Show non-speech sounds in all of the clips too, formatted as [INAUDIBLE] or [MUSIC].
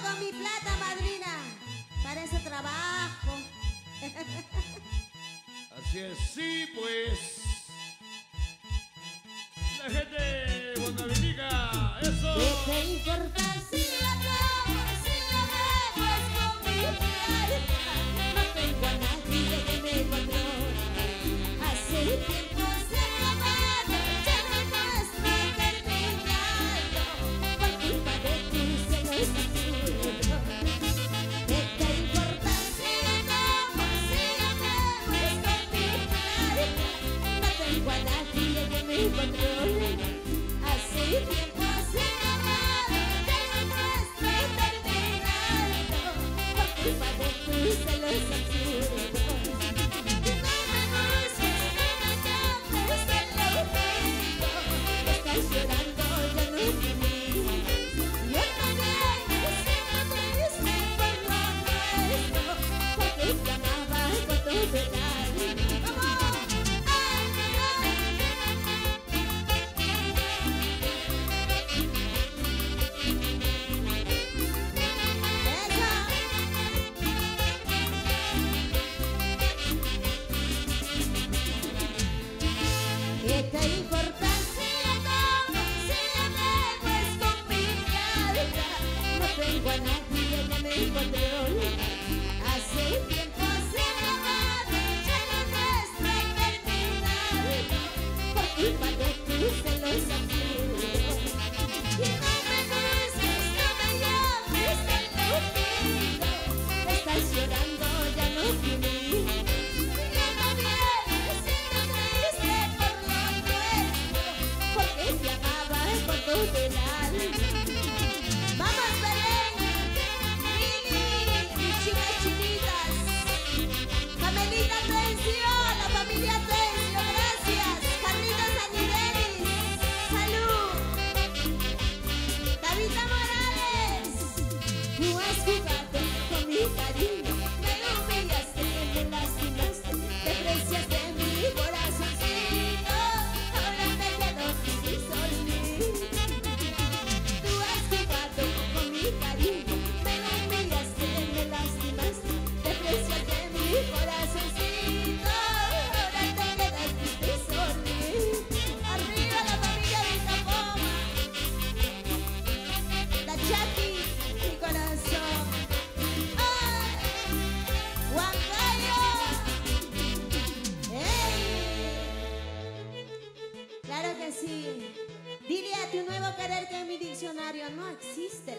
con mi plata, madrina, para ese trabajo. [LAUGHS] Así es, sí, pues. La gente, cuando bendiga, eso. ¿Qué te? celle sans tour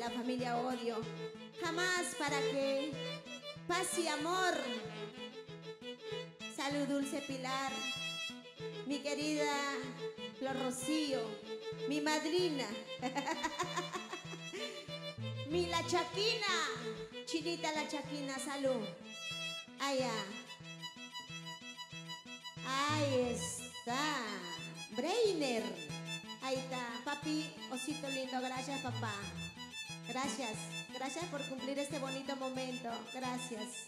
la familia Odio. Jamás para que paz y amor. Salud dulce Pilar, mi querida Flor Rocío, mi madrina, [LAUGHS] mi la chaquina, chinita la chaquina, salud. Allá. Ahí está. Brainer. Ahí está. Papi, osito lindo, gracias papá. Gracias, gracias por cumplir este bonito momento. Gracias.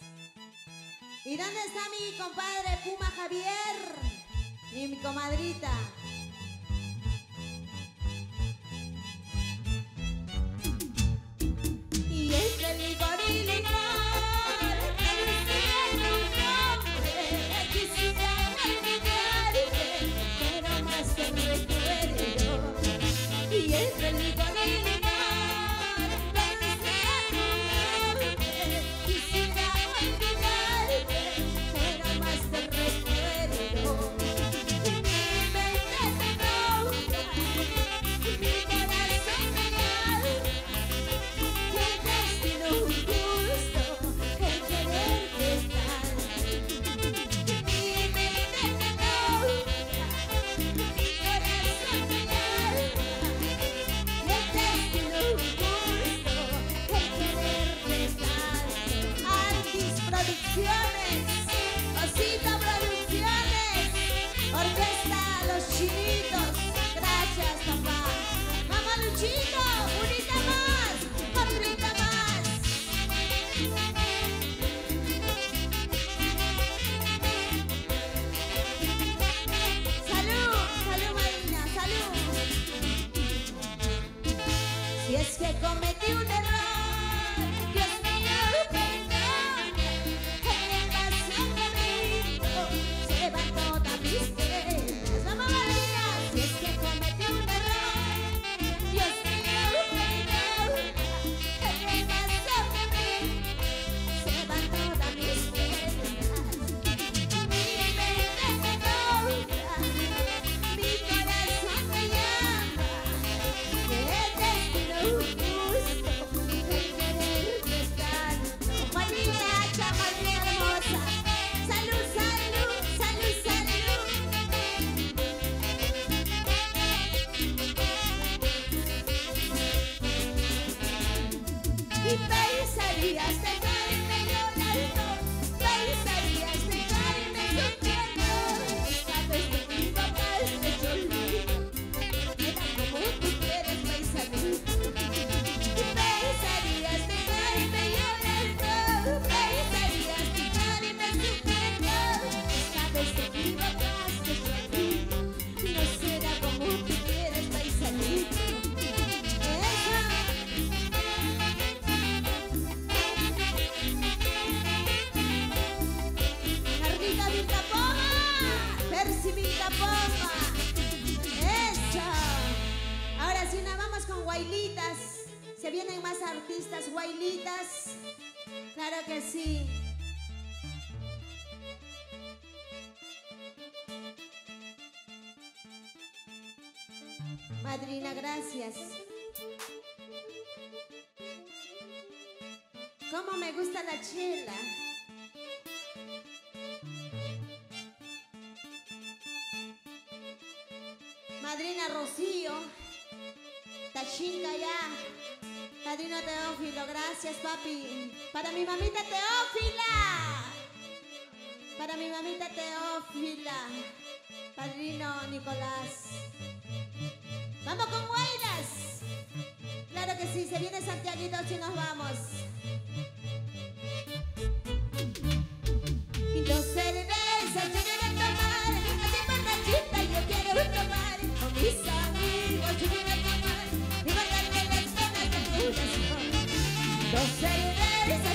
¿Y dónde está mi compadre Puma Javier? Y mi comadrita. Es que cometí un error. Claro que sí. Madrina, gracias. Cómo me gusta la chela. Madrina Rocío, Tachinga ya. Padrino Teófilo, gracias papi. Para mi mamita Teófila. Para mi mamita Teófila. Padrino Nicolás. Vamos con Guayras. Claro que sí, se viene Santiaguito, si nos vamos. Don't say that it's